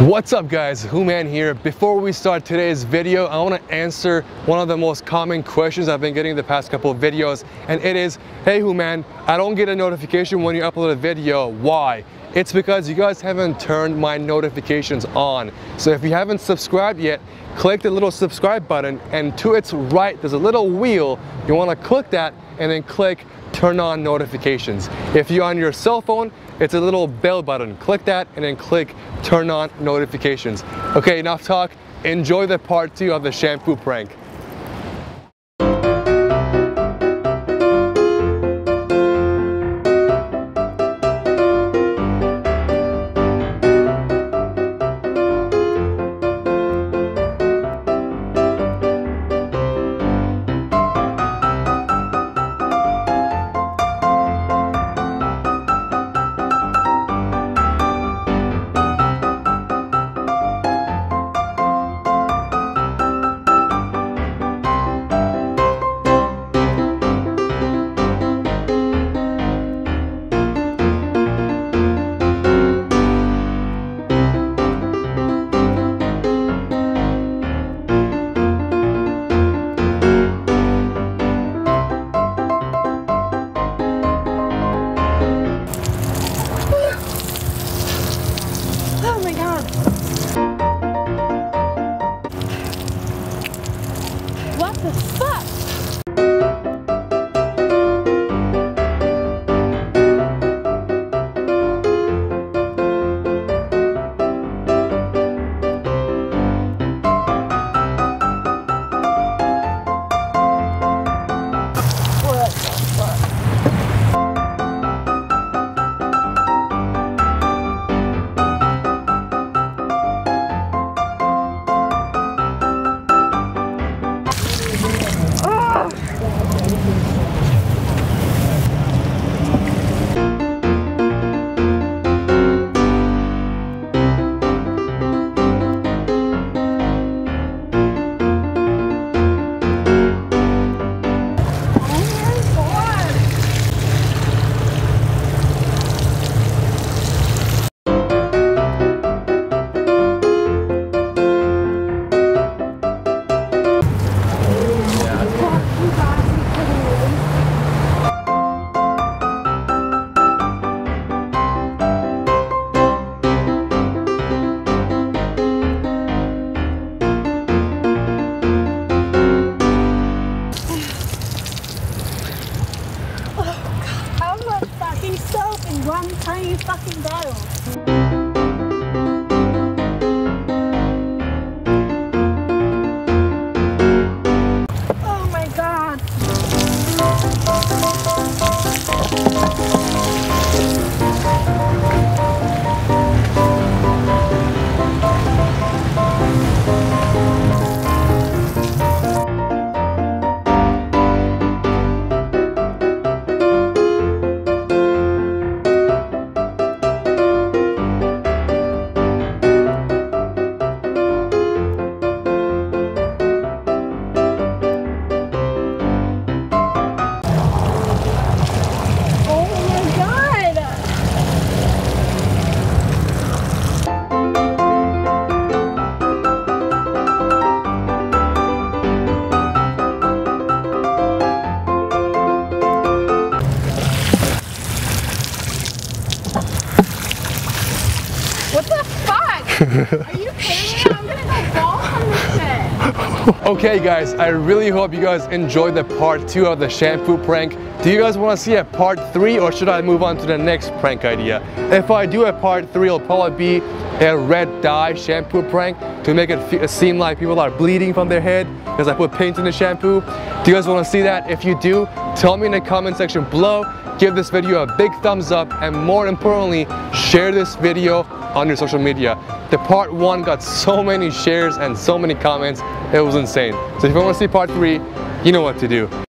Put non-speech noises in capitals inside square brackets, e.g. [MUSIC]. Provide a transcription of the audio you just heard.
What's up guys, Human here. Before we start today's video, I want to answer one of the most common questions I've been getting the past couple of videos and it is, hey Human, I don't get a notification when you upload a video, why? It's because you guys haven't turned my notifications on. So if you haven't subscribed yet, click the little subscribe button and to its right there's a little wheel. You want to click that and then click turn on notifications. If you're on your cell phone, it's a little bell button. Click that and then click turn on notifications. Okay, enough talk. Enjoy the part two of the shampoo prank. What the fuck? One tiny fucking bottle? [LAUGHS] Okay guys, I really hope you guys enjoyed the part two of the shampoo prank. Do you guys want to see a part three or should I move on to the next prank idea? If I do a part three, it'll probably be a red dye shampoo prank to make it seem like people are bleeding from their head because I put paint in the shampoo. Do you guys want to see that? If you do, tell me in the comment section below. Give this video a big thumbs up and more importantly, share this video on your social media. The part one got so many shares and so many comments, it was insane. So if you want to see part three, you know what to do.